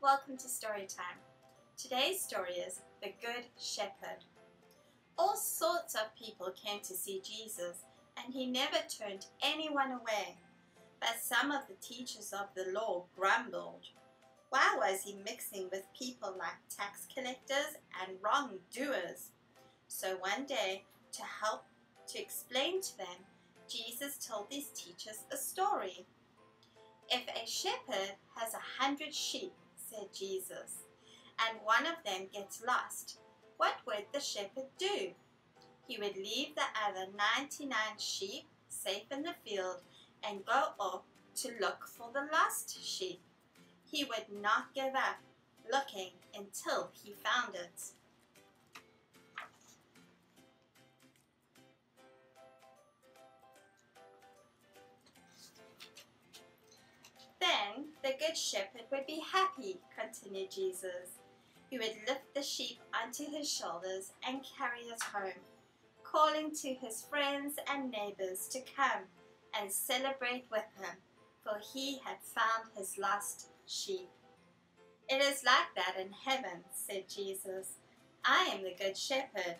welcome to Storytime. Today's story is The Good Shepherd. All sorts of people came to see Jesus, and he never turned anyone away. But some of the teachers of the law grumbled. Why was he mixing with people like tax collectors and wrongdoers? So one day, to help to explain to them, Jesus told these teachers a story. If a shepherd has a hundred sheep, said Jesus, and one of them gets lost, what would the shepherd do? He would leave the other 99 sheep safe in the field and go off to look for the lost sheep. He would not give up looking until he found it. The good shepherd would be happy, continued Jesus. He would lift the sheep onto his shoulders and carry it home, calling to his friends and neighbors to come and celebrate with him, for he had found his lost sheep. It is like that in heaven, said Jesus. I am the good shepherd.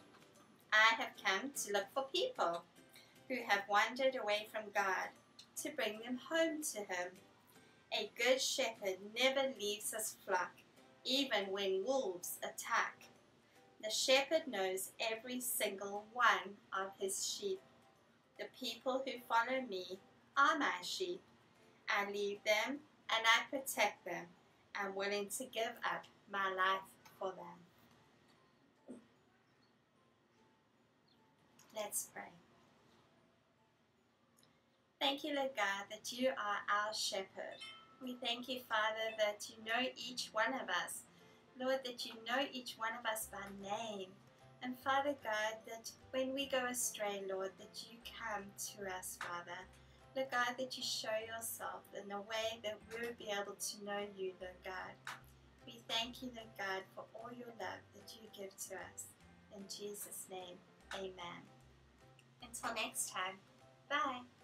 I have come to look for people who have wandered away from God, to bring them home to him. A good shepherd never leaves his flock, even when wolves attack. The shepherd knows every single one of his sheep. The people who follow me are my sheep. I lead them and I protect them. I'm willing to give up my life for them. Let's pray. Thank you, Lord God, that you are our shepherd. We thank you, Father, that you know each one of us. Lord, that you know each one of us by name. And Father God, that when we go astray, Lord, that you come to us, Father. Lord God, that you show yourself in a way that we will be able to know you, Lord God. We thank you, Lord God, for all your love that you give to us. In Jesus' name, amen. Until next time, bye.